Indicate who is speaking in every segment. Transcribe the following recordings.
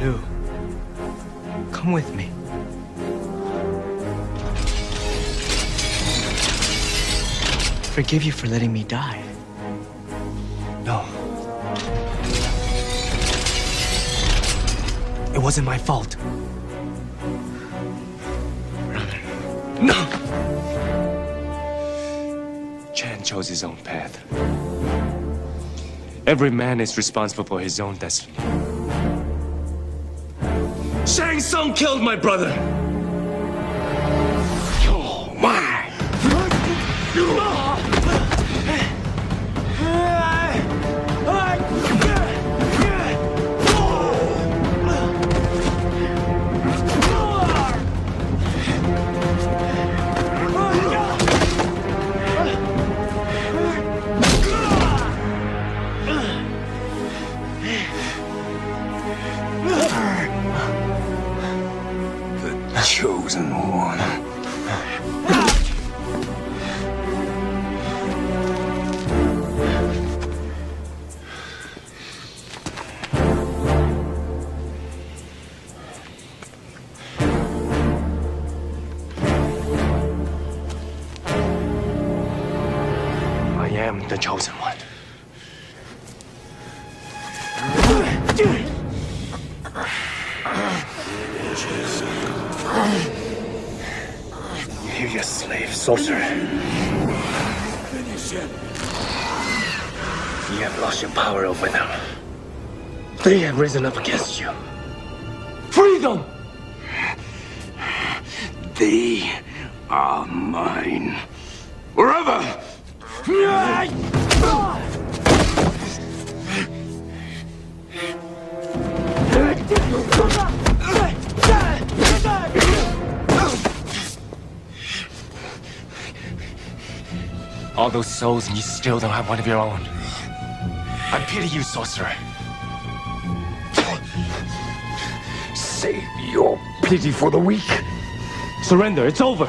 Speaker 1: Liu, come with me. Forgive you for letting me die.
Speaker 2: No. It wasn't my fault.
Speaker 1: Brother.
Speaker 2: No! Chan chose his own path. Every man is responsible for his own destiny. Shang Tsung killed my brother!
Speaker 3: Chosen one.
Speaker 2: I am the chosen one.
Speaker 3: You're slave, sorcerer.
Speaker 4: Finish him.
Speaker 3: You have lost your power over them. They have risen up against you.
Speaker 2: Freedom!
Speaker 3: They are mine. Forever!
Speaker 2: All those souls and you still don't have one of your own. I pity you, sorcerer.
Speaker 3: Save your pity for the weak.
Speaker 2: Surrender, it's over.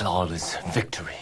Speaker 2: Flawless victory.